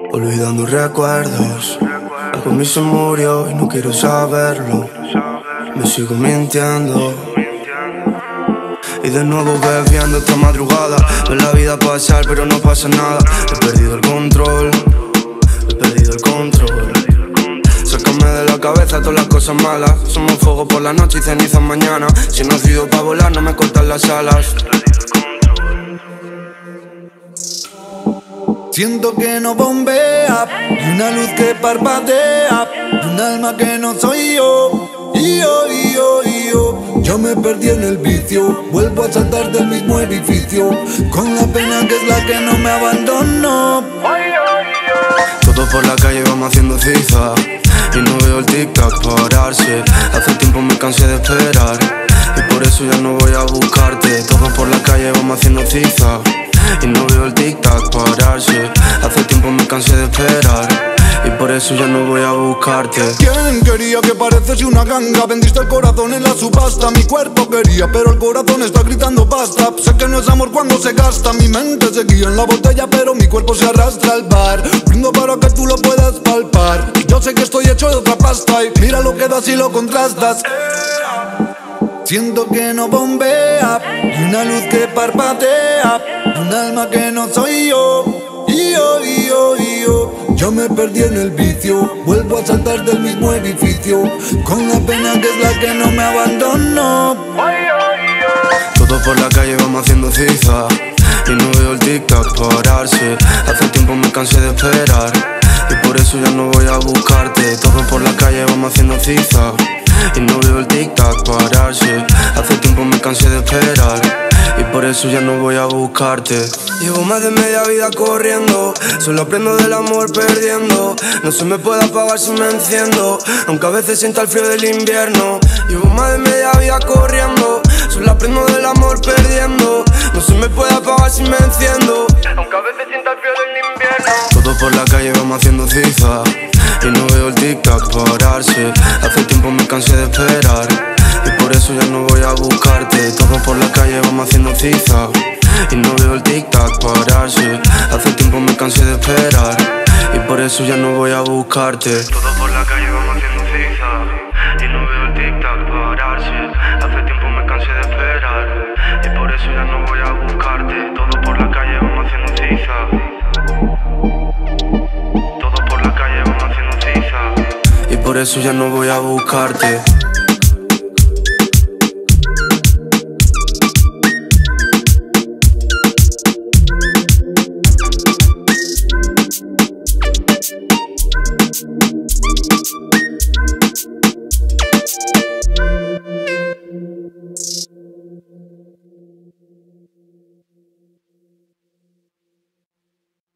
Olvidando recuerdos. Algo mí se murió y no quiero saberlo. Me sigo mintiendo. Y de nuevo bebiendo esta madrugada. Ve la vida pasar, pero no pasa nada. He perdido el control. He perdido el control. Sácame de la cabeza todas las cosas malas. Somos fuego por la noche y cenizas mañana. Si no sido para volar, no me cortan las alas. Siento que no bombea y una luz que parpadea y un alma que no soy yo. Y yo, yo, yo. Yo me perdí en el vicio, vuelvo a saltar del mismo edificio con la pena que es la que no me abandonó. Todos por la calle vamos haciendo ciza y no veo el tic-tac pararse. Hace tiempo me cansé de esperar y por eso ya no voy a buscarte. Todos por la calle vamos haciendo ciza y no veo el tic-tac pararse. Hace tiempo me cansé de esperar. Y por eso ya no voy a buscarte. ¿Quién quería que pareces una ganga? Vendiste el corazón en la subasta. Mi cuerpo quería, pero el corazón está gritando basta. Sé que no es amor cuando se gasta. Mi mente seguía en la botella, pero mi cuerpo se arrastra al bar. Brindo para que tú lo puedas palpar. Yo sé que estoy hecho de otra pasta. Y mira lo que das y lo contrastas. Siento que no bombea y una luz que parpadea, un alma que no soy yo. Y yo, y yo, y yo. Yo me perdí en el vicio, vuelvo a saltar del mismo edificio, con la pena que es la que no me abandonó. Todos por la calle vamos haciendo ciza y no veo el tic-tac pararse. Hace tiempo me cansé de esperar y por eso ya no voy a buscarte. Todos por la calle vamos haciendo ciza y no veo el tic-tac pararse. Eso ya no voy a buscarte. Llevo más de media vida corriendo, solo aprendo del amor perdiendo. No se me puede apagar si me enciendo, aunque a veces sienta el frío del invierno. Llevo más de media vida corriendo, solo aprendo del amor perdiendo. No se me puede apagar si me enciendo, aunque a veces sienta el frío del invierno. Todos por la calle vamos haciendo ciza y no veo el tic-tac pararse. Hace tiempo me cansé de esperar y por eso ya no voy a buscarte. Todos por la haciendo ciza y no veo el tic-tac pararse. Hace tiempo me cansé de esperar y por eso ya no voy a buscarte. Todos por la calle vamos haciendo ciza y no veo el tic-tac pararse. Hace tiempo me cansé de esperar y por eso ya no voy a buscarte. Todos por la calle vamos haciendo ciza. Todos por la calle vamos haciendo ciza y por eso ya no voy a buscarte.